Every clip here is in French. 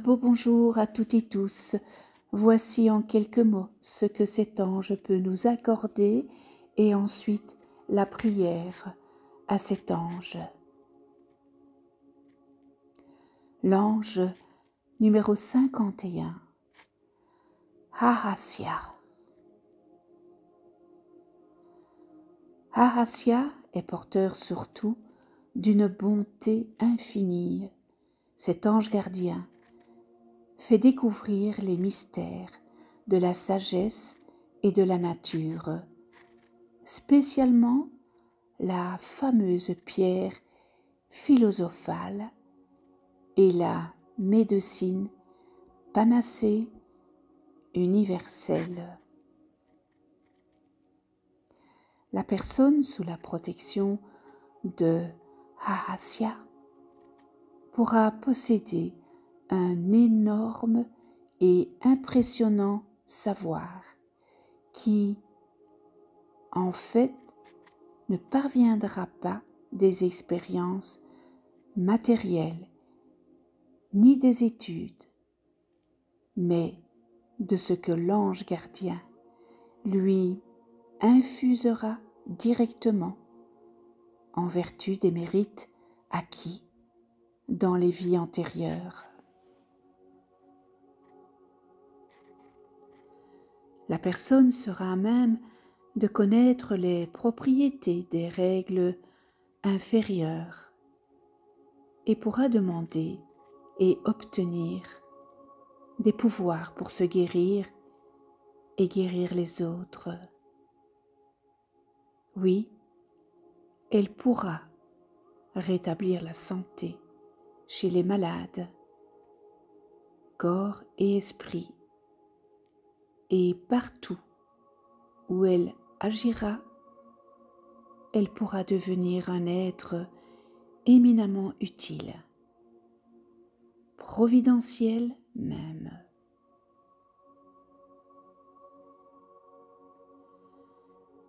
beau bonjour à toutes et tous. Voici en quelques mots ce que cet ange peut nous accorder et ensuite la prière à cet ange. L'ange numéro 51. Ahasya. Ahasya est porteur surtout d'une bonté infinie. Cet ange gardien fait découvrir les mystères de la sagesse et de la nature, spécialement la fameuse pierre philosophale et la médecine panacée universelle. La personne sous la protection de Ahasya pourra posséder un énorme et impressionnant savoir qui, en fait, ne parviendra pas des expériences matérielles ni des études, mais de ce que l'ange gardien lui infusera directement en vertu des mérites acquis dans les vies antérieures. La personne sera à même de connaître les propriétés des règles inférieures et pourra demander et obtenir des pouvoirs pour se guérir et guérir les autres. Oui, elle pourra rétablir la santé chez les malades, corps et esprit, et partout où elle agira, elle pourra devenir un être éminemment utile, providentiel même.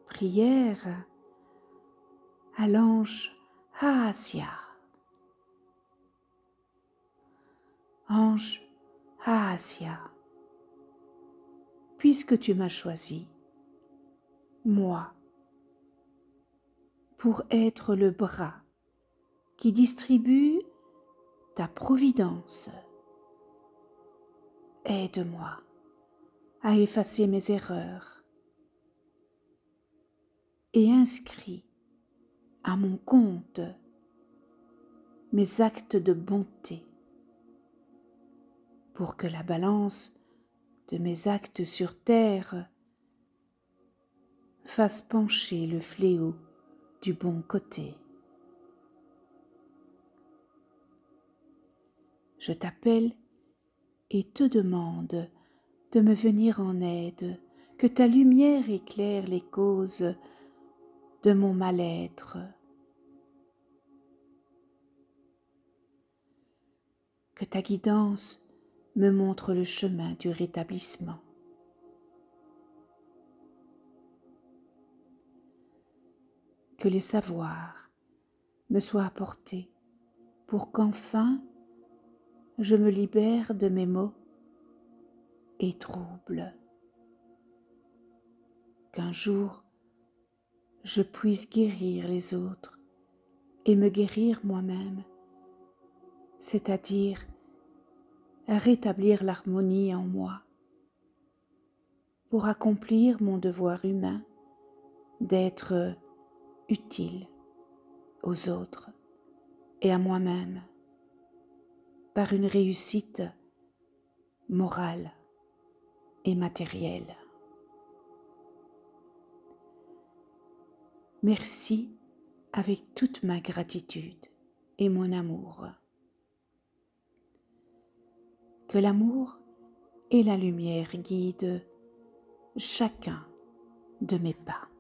Prière à l'ange Haasya. Ange Haasya, puisque tu m'as choisi, moi, pour être le bras qui distribue ta providence, aide-moi à effacer mes erreurs et inscris à mon compte mes actes de bonté pour que la balance de mes actes sur terre fasse pencher le fléau du bon côté. Je t'appelle et te demande de me venir en aide, que ta lumière éclaire les causes de mon mal-être. Que ta guidance me montre le chemin du rétablissement. Que les savoirs me soient apportés pour qu'enfin je me libère de mes maux et troubles. Qu'un jour je puisse guérir les autres et me guérir moi-même, c'est-à-dire rétablir l'harmonie en moi pour accomplir mon devoir humain d'être utile aux autres et à moi-même par une réussite morale et matérielle. Merci avec toute ma gratitude et mon amour. Que l'amour et la lumière guident chacun de mes pas.